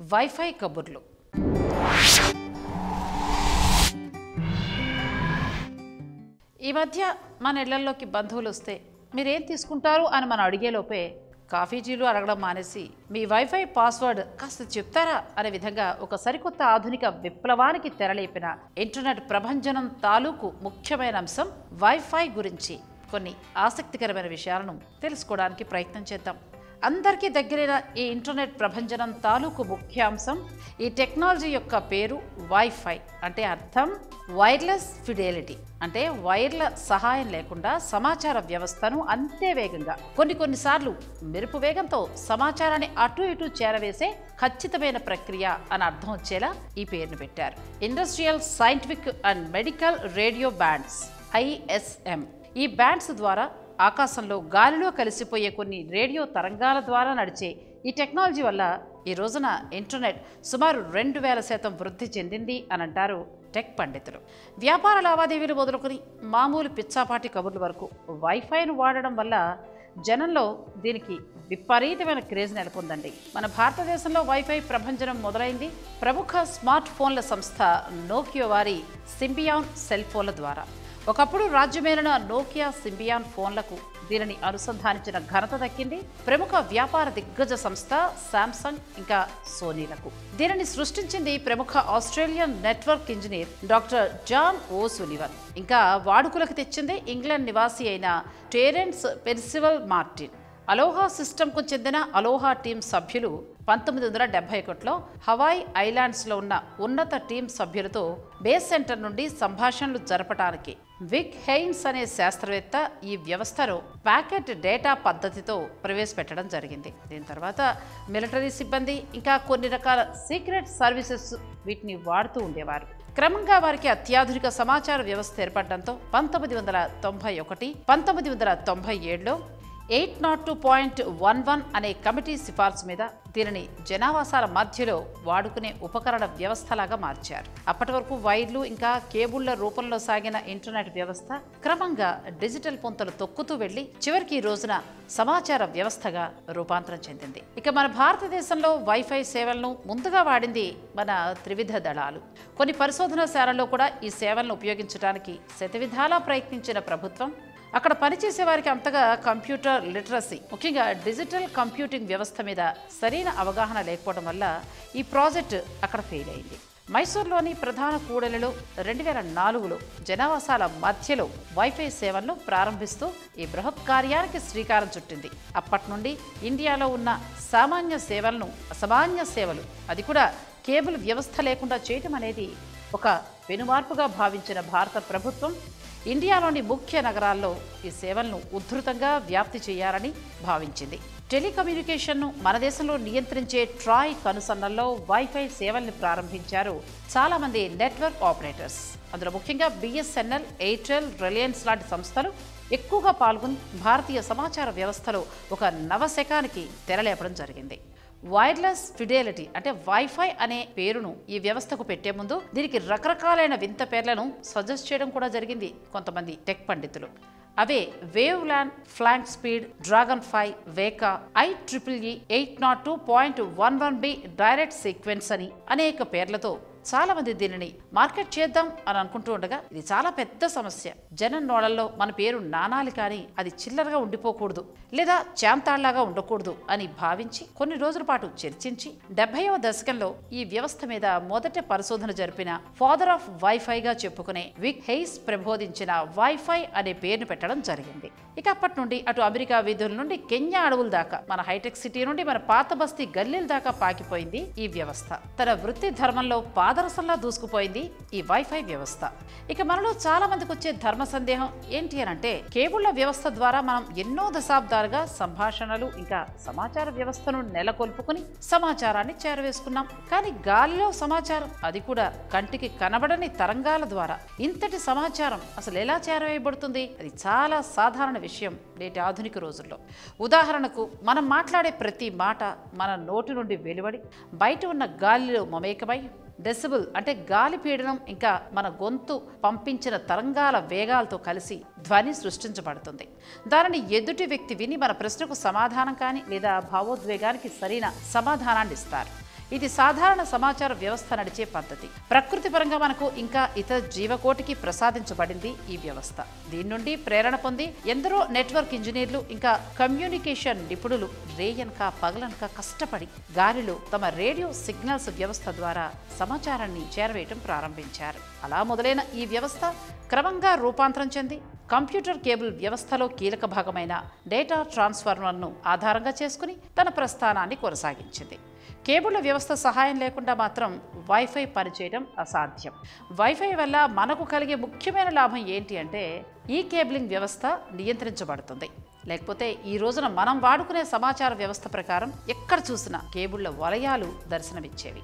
Wifi కబుర్లు. ఈ మధ్య మన ఇళ్ళలోకి బంధువులు వస్తే మీరేం తీసుకుంటారు అని మనం అడిగేలోపే కాఫీజీలు అడగడం మానేసి మీ వైఫై పాస్వర్డ్ కాస్త చెప్తారా అనే విధంగా ఒక సరికొత్త ఆధునిక విప్లవానికి తెరలేపిన ఇంటర్నెట్ ప్రభంజనం తాలూకు ముఖ్యమైన అంశం వైఫై గురించి. కొన్ని ఆసక్తికరమైన విషయాలను తెలుసుకోవడానికి ప్రయత్నం చేద్దాం. అందరికీ దగ్గరైన ఈ ఇంటర్నెట్ ప్రభంజనం తాలూకు ముఖ్యాంశం ఈ టెక్నాలజీ యొక్క పేరు వైఫై అంటే అర్థం వైర్లెస్ ఫిడెలిటీ. అంటే వైర్ల సహాయం లేకుండా సమాచార వ్యవస్థను అంతే వేగంగా కొన్ని కొన్నిసార్లు మెరుపు వేగంతో సమాచారాన్ని అటు ఇటు చేరవేసే ఖచ్చితమైన ప్రక్రియ అని అర్థం వచ్చేలా ఈ పేరును పెట్టారు. Industrial scientific and medical radio bands ISM ఈ బ్యాండ్స్ ద్వారా ఆకాశంలో గాలిలో కలిసిపోయే కొన్ని రేడియో తరంగాల ద్వారా నడిచే ఈ టెక్నాలజీ వల్ల ఈ రోజున ఇంటర్నెట్ సుమారు రెండు వేల శాతం వృద్ధి చెందింది అని అంటారు టెక్ పండితులు. వ్యాపార లావాదేవీలు మొదలుకొని మామూలు పిచ్చాపాటి కబుర్ల వరకు వైఫైను వాడడం వల్ల జనంలో దీనికి విపరీతమైన క్రేజ్ నెలకొందండి. మన భారతదేశంలో వైఫై ప్రభంజనం మొదలైంది. ప్రముఖ స్మార్ట్ ఫోన్ల సంస్థ నోకియో వారి సింబియాన్ సెల్ ఫోన్ల ద్వారా. ఒకప్పుడు రాజ్యమేలిన నోకియా సింబియాన్ ఫోన్లకు దీనిని అనుసంధానించిన ఘనత దక్కింది ప్రముఖ వ్యాపార దిగ్గజ సంస్థ శాంసంగ్ ఇంకా సోనీలకు. దీనిని సృష్టించింది ప్రముఖ Australian network engineer doctor John O'Sullivan ఇంకా వాడుకలకు తెచ్చింది ఇంగ్లాండ్ నివాసి అయిన టేరెన్స్ పెర్సివల్ మార్టిన్. అలోహా సిస్టమ్కు చెందిన అలోహా టీం సభ్యులు పంతొమ్మిది వందల డెబ్బై ఒకటిలో హవాయ్ ఐలాండ్స్లో ఉన్న ఉన్నత టీం సభ్యులతో బేస్ సెంటర్ నుండి సంభాషణలు జరపడానికి విక్ హెయిన్స్ అనే శాస్త్రవేత్త ఈ వ్యవస్థను ప్యాకెట్ డేటా పద్ధతితో ప్రవేశపెట్టడం జరిగింది. దీని తర్వాత మిలిటరీ సిబ్బంది ఇంకా కొన్ని రకాల సీక్రెట్ సర్వీసెస్ వీటిని వాడుతూ ఉండేవారు. క్రమంగా వారికి అత్యాధునిక సమాచార వ్యవస్థ ఏర్పడడంతో పంతొమ్మిది వందల తొంభై ఒకటి పంతొమ్మిది వందల తొంభై ఏడులో eight naught two point one one అనే కమిటీ సిఫార్సు మీద దీనిని జనావాసాల మధ్యలో వాడుకునే ఉపకరణ వ్యవస్థలాగా మార్చారు. అప్పటి వరకు వైర్లు ఇంకా కేబుళ్ళ రూపంలో సాగిన ఇంటర్నెట్ వ్యవస్థ క్రమంగా డిజిటల్ పొంతలు తొక్కుతూ వెళ్ళి చివరికి ఈ రోజున సమాచార వ్యవస్థగా రూపాంతరం చెందింది. ఇక మన భారతదేశంలో వైఫై సేవలను ముందుగా వాడింది మన త్రివిధ దళాలు. కొన్ని పరిశోధనశాలల్లో కూడా ఈ సేవలను ఉపయోగించడానికి శతవిధాలా ప్రయత్నించిన ప్రభుత్వం అక్కడ పనిచేసే వారికి అంతగా కంప్యూటర్ లిటరసీ ముఖ్యంగా డిజిటల్ కంప్యూటింగ్ వ్యవస్థ మీద సరైన అవగాహన లేకపోవడం వల్ల ఈ ప్రాజెక్ట్ అక్కడ ఫెయిల్ అయింది. మైసూర్లోని ప్రధాన కూడలిలో రెండు వేల నాలుగులో జనావాసాల మధ్యలో వైఫై సేవలను ప్రారంభిస్తూ ఈ బృహత్ కార్యానికి శ్రీకారం చుట్టింది. అప్పటి నుండి ఇండియాలో ఉన్న సామాన్య సేవలను అసామాన్య సేవలు అది కూడా కేబుల్ వ్యవస్థ లేకుండా చేయటం అనేది ఒక వెనుమార్పుగా భావించిన భారత ప్రభుత్వం ఇండియాలోని ముఖ్య నగరాల్లో ఈ సేవలను ఉద్ధృతంగా వ్యాప్తి చేయాలని భావించింది. టెలికమ్యూనికేషన్ను మన దేశంలో నియంత్రించే ట్రాయ్ కనుసన్నల్లో వైఫై సేవల్ని ప్రారంభించారు చాలామంది నెట్వర్క్ ఆపరేటర్స్. అందులో ముఖ్యంగా బిఎస్ఎన్ఎల్ ఎయిర్టెల్ రిలయన్స్ లాంటి సంస్థలు ఎక్కువగా పాల్గొని భారతీయ సమాచార వ్యవస్థలో ఒక నవశకానికి తెరలేపడం జరిగింది. వైర్లెస్ ఫిడేలిటీ అంటే వైఫై అనే పేరును ఈ వ్యవస్థకు పెట్టే ముందు దీనికి రకరకాలైన వింత పేర్లను సజెస్ట్ చేయడం కూడా జరిగింది కొంతమంది టెక్ పండితులు. అవే WaveLAN flank speed dragon phi వేకా I triple E eight naught two point one one b direct sequence అని అనేక పేర్లతో చాలా మంది దీనిని మార్కెట్ చేద్దాం అని అనుకుంటూ ఉండగా ఇది చాలా పెద్ద సమస్య. జనం నోళల్లో మన పేరు నానాలి కానీ అది చిల్లరగా ఉండిపోకూడదు లేదా చాంతాళ్ళాగా ఉండకూడదు అని భావించి కొన్ని రోజుల పాటు చర్చించి డెబ్బైవ దశకంలో ఈ వ్యవస్థ మీద మొదట పరిశోధన జరిపిన ఫాదర్ ఆఫ్ వైఫైగా చెప్పుకునే విక్ హెయిస్ ప్రబోధించిన వైఫై అనే పేరును పెట్టడం జరిగింది. ఇక అప్పటి నుండి అటు అమెరికా వీధుల నుండి కెన్యా అడవుల దాకా మన హైటెక్ సిటీ నుండి మన పాత బస్తీ గల్లీల దాకా పాకిపోయింది ఈ వ్యవస్థ. తన వృత్తి ధర్మంలో పాదరసంలా దూసుకుపోయింది ఈ వైఫై వ్యవస్థ. ఇక మనలో చాలా మందికి వచ్చే ధర్మ సందేహం ఏంటి అని అంటే కేబుళ్ళ వ్యవస్థ ద్వారా మనం ఎన్నో దశాబ్దాలుగా సంభాషణలు ఇంకా సమాచార వ్యవస్థను నెలకొల్పుకుని సమాచారాన్ని చేరవేసుకున్నాం. కానీ గాలిలో సమాచారం అది కూడా కంటికి కనబడని తరంగాల ద్వారా. ఇంతటి సమాచారం అసలు ఎలా చేరవేయబడుతుంది? అది చాలా సాధారణ విషయం నేటి ఆధునిక రోజుల్లో. ఉదాహరణకు మనం మాట్లాడే ప్రతి మాట మన నోటి నుండి వెలువడి బయట ఉన్న గాలిలో మమేకమై డెసిబుల్ అంటే గాలి పీడనం ఇంకా మన గొంతు పంపించిన తరంగాల వేగాలతో కలిసి ధ్వని సృష్టించబడుతుంది. దానిని ఎదుటి వ్యక్తి విని మన ప్రశ్నకు సమాధానం కానీ లేదా భావోద్వేగానికి సరైన సమాధానాన్ని ఇస్తారు. ఇది సాధారణ సమాచార వ్యవస్థ నడిచే పద్ధతి. ప్రకృతి పరంగా మనకు ఇంకా ఇతర జీవకోటికి ప్రసాదించబడింది ఈ వ్యవస్థ. దీని నుండి ప్రేరణ పొంది ఎందరో నెట్వర్క్ ఇంజనీర్లు ఇంకా కమ్యూనికేషన్ నిపుణులు రేయన్క పగలనక కష్టపడి గాలిలో తమ రేడియో సిగ్నల్స్ వ్యవస్థ ద్వారా సమాచారాన్ని చేరవేయటం ప్రారంభించారు. అలా మొదలైన ఈ వ్యవస్థ క్రమంగా రూపాంతరం చెంది కంప్యూటర్ కేబుల్ వ్యవస్థలో కీలక భాగమైన డేటా ట్రాన్స్ఫార్మర్ను ఆధారంగా చేసుకుని తన ప్రస్థానాన్ని కొనసాగించింది. కేబుళ్ళ వ్యవస్థ సహాయం లేకుండా మాత్రం వైఫై పనిచేయడం అసాధ్యం. వైఫై వల్ల మనకు కలిగే ముఖ్యమైన లాభం ఏంటి అంటే ఈ కేబులింగ్ వ్యవస్థ నియంత్రించబడుతుంది. లేకపోతే ఈ రోజున మనం వాడుకునే సమాచార వ్యవస్థ ప్రకారం ఎక్కడ చూసినా కేబుళ్ళ వలయాలు దర్శనమిచ్చేవి.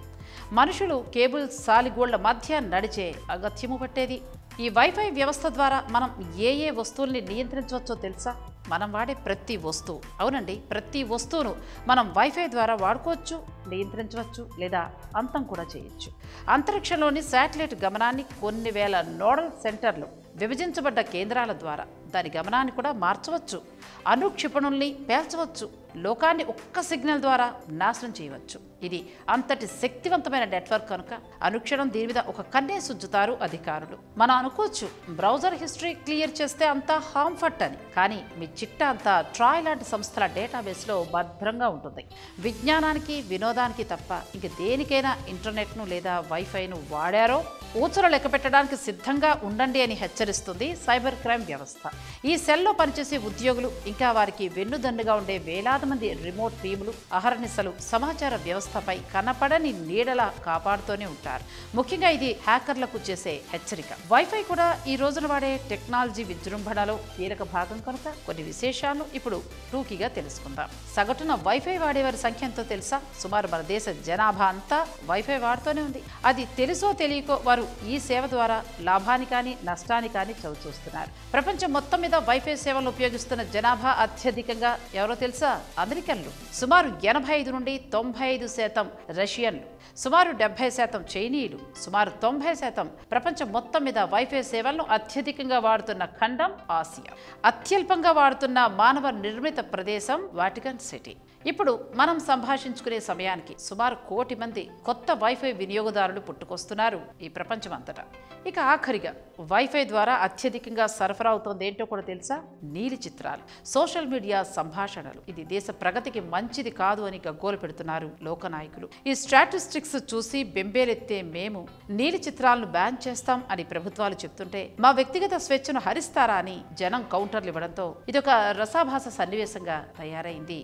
మనుషులు కేబుల్ సాలిగోళ్ళ మధ్య నడిచే అగత్యము పట్టేది. ఈ వైఫై వ్యవస్థ ద్వారా మనం ఏ ఏ వస్తువుల్ని నియంత్రించవచ్చో తెలుసా? మనం వాడే ప్రతి వస్తువు. అవునండి ప్రతి వస్తువును మనం వైఫై ద్వారా వాడుకోవచ్చు నియంత్రించవచ్చు లేదా అంతం కూడా చేయొచ్చు. అంతరిక్షంలోని శాటిలైట్ గమనాన్ని కొన్ని వేల నోడల్ సెంటర్లు విభజించబడ్డ కేంద్రాల ద్వారా దాని గమనాన్ని కూడా మార్చవచ్చు. అనుక్షిపణుల్ని పేల్చవచ్చు. లోకాన్ని ఒక్క సిగ్నల్ ద్వారా నాశనం చేయవచ్చు. ఇది అంతటి శక్తివంతమైన నెట్వర్క్ కనుక అనుక్షణం దీని మీద ఒక కన్నే సుజ్జుతారు అధికారులు. మనం అనుకోవచ్చు బ్రౌజర్ హిస్టరీ క్లియర్ చేస్తే అంతా హార్మ్ఫట్ అని. కానీ మీ చిట్టా అంతా ట్రాయ్ లాంటి సంస్థల డేటాబేస్లో భద్రంగా ఉంటుంది. విజ్ఞానానికి వినోదానికి తప్ప ఇంక దేనికైనా ఇంటర్నెట్ను లేదా వైఫైను వాడారో? ఊచలు లెక్క పెట్టడానికి సిద్ధంగా ఉండండి అని హెచ్చరిస్తుంది సైబర్ క్రైమ్ వ్యవస్థ. ఈ సెల్లో పనిచేసే ఉద్యోగులు ఇంకా వారికి వెన్నుదన్నుగా ఉండే వేలాది మంది రిమోట్ టీములు అహర్నిశలు సమాచార వ్యవస్థపై కనపడని నీడలా కాపాడుతూనే ఉంటారు. ముఖ్యంగా ఇది హ్యాకర్లకు చేసే హెచ్చరిక. వైఫై కూడా ఈ రోజున వాడే టెక్నాలజీ విజృంభణలో కీలక భాగం కనుక కొన్ని విశేషాలు ఇప్పుడు టూకీగా తెలుసుకుందాం. సగటున వైఫై వాడేవారి సంఖ్య ఎంతో తెలుసా? సుమారు మన దేశ జనాభా అంతా వైఫై వాడుతూనే ఉంది. అది తెలుసో తెలియకో వారు ఈ సేవ ద్వారా లాభాన్ని కానీ నష్టాన్ని కానీ చవిచూస్తున్నారు. ప్రపంచం మొత్తం మొత్తం మీద వైఫై సేవలు ఉపయోగిస్తున్న జనాభా అత్యధికంగా ఎవరో తెలుసా? అమెరికన్లు. సుమారు ఎనభై ఐదు నుండి తొంభై ఐదు శాతం రష్యన్లు. సుమారు డెబ్బై శాతం చైనీయులు. సుమారు తొంభై శాతం ప్రపంచం మొత్తం మీద వైఫై సేవలను అత్యధికంగా వాడుతున్న ఖండం ఆసియా. అత్యల్పంగా వాడుతున్న మానవ నిర్మిత ప్రదేశం వాటికన్ సిటీ. ఇప్పుడు మనం సంభాషించుకునే సమయానికి సుమారు కోటి మంది కొత్త వైఫై వినియోగదారులు పుట్టుకొస్తున్నారు ఈ ప్రపంచం అంతటా ఇక ఆఖరిగా వైఫై ద్వారా అత్యధికంగా సరఫరా అవుతోంది ఏంటో కూడా తెలుసా? నీలి చిత్రాలు. సోషల్ మీడియా సంభాషణలు. ఇది దేశ ప్రగతికి మంచిది కాదు అని గగ్గోలు పెడుతున్నారు లోకనాయకులు. ఈ స్టాటిస్టిక్స్ చూసి బెంబేలెత్తే మేము నీలి చిత్రాలను బ్యాన్ చేస్తాం అని ప్రభుత్వాలు చెప్తుంటే మా వ్యక్తిగత స్వేచ్ఛను హరిస్తారా అని జనం కౌంటర్లు ఇవ్వడంతో ఇదొక రసాభాస సన్నివేశంగా తయారైంది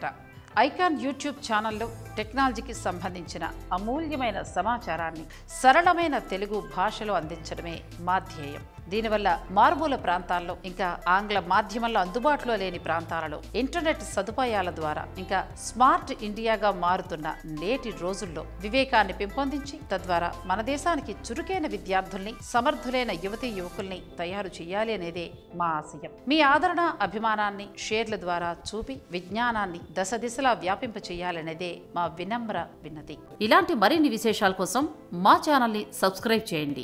ప్రపంచమంతటా ఐకాన్ యూట్యూబ్ ఛానల్లో టెక్నాలజీకి సంబంధించిన అమూల్యమైన సమాచారాన్ని సరళమైన తెలుగు భాషలో అందించడమే మా ధ్యేయం. దీనివల్ల మారుమూల ప్రాంతాల్లో ఇంకా ఆంగ్ల మాధ్యమంలో అందుబాటులో లేని ప్రాంతాలలో ఇంటర్నెట్ సదుపాయాల ద్వారా ఇంకా స్మార్ట్ ఇండియాగా మారుతున్న నేటి రోజుల్లో వివేకాన్ని పెంపొందించి తద్వారా మన దేశానికి చురుకైన విద్యార్థుల్ని సమర్థులైన యువతీ యువకుల్ని తయారు చేయాలి అనేదే మా ఆశయం. మీ ఆదరణ అభిమానాన్ని షేర్ల ద్వారా చూపి విజ్ఞానాన్ని దశ దిశలా వ్యాపింప చేయాలనేదే మా వినమ్ర విన్నతి ఇలాంటి మరిన్ని విశేషాల కోసం మా ఛానల్ని సబ్స్క్రైబ్ చేయండి.